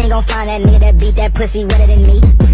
ain't gon' find that nigga that beat that pussy wetter than me.